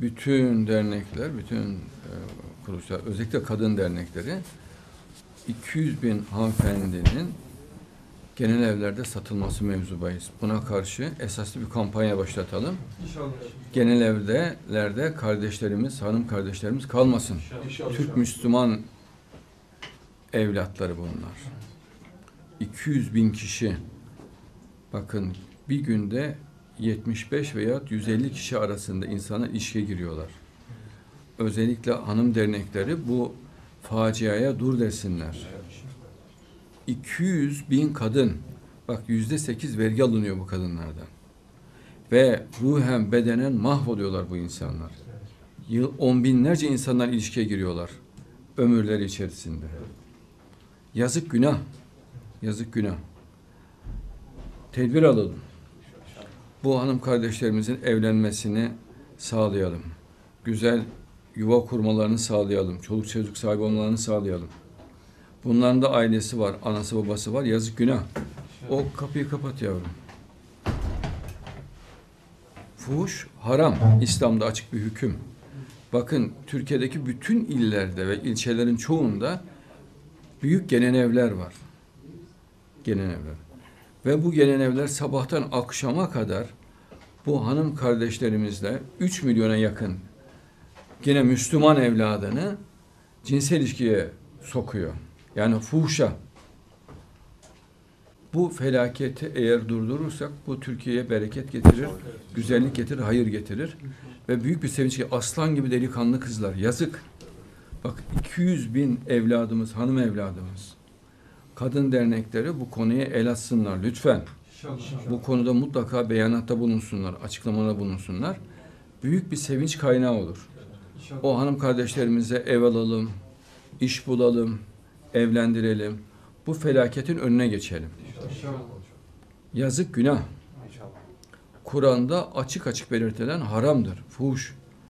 bütün dernekler, bütün e, kuruluşlar, özellikle kadın dernekleri 200 bin hanımefendinin genel evlerde satılması mevzu bahis. Buna karşı esaslı bir kampanya başlatalım. İnşallah. Genel evlerde kardeşlerimiz, hanım kardeşlerimiz kalmasın. İnşallah. Türk Müslüman evlatları bunlar. 200 bin kişi bakın bir günde 75 veya 150 kişi arasında insanlar işe giriyorlar. Özellikle hanım dernekleri bu faciaya dur desinler. 200 bin kadın bak yüzde sekiz vergi alınıyor bu kadınlardan. Ve ruhen bedenen mahvoluyorlar bu insanlar. Yıl on binlerce insanlar ilişkiye giriyorlar ömürleri içerisinde. Yazık günah. Yazık günah. Tedbir alalım. Bu hanım kardeşlerimizin evlenmesini sağlayalım. Güzel yuva kurmalarını sağlayalım. Çoluk çocuk sahibi olmalarını sağlayalım. Bunların da ailesi var, anası babası var. Yazık günah. O kapıyı kapat yavrum. Fuhuş haram. İslam'da açık bir hüküm. Bakın Türkiye'deki bütün illerde ve ilçelerin çoğunda büyük genenevler var. Genenevler. Ve bu genenevler sabahtan akşama kadar bu hanım kardeşlerimizle 3 milyona yakın gene Müslüman evladını cinsel ilişkiye sokuyor. Yani fuhuşa. Bu felaketi eğer durdurursak bu Türkiye'ye bereket getirir, güzellik getirir, hayır getirir. Ve büyük bir sevinç ki aslan gibi delikanlı kızlar. Yazık. Bak 200 bin evladımız, hanım evladımız. Kadın dernekleri bu konuya el atsınlar lütfen. İnşallah. Bu konuda mutlaka beyanatta bulunsunlar, açıklamada bulunsunlar. Büyük bir sevinç kaynağı olur. İnşallah. O hanım kardeşlerimize ev alalım, iş bulalım, evlendirelim. Bu felaketin önüne geçelim. İnşallah. Yazık günah. Kur'an'da açık açık belirtilen haramdır. Fuhuş.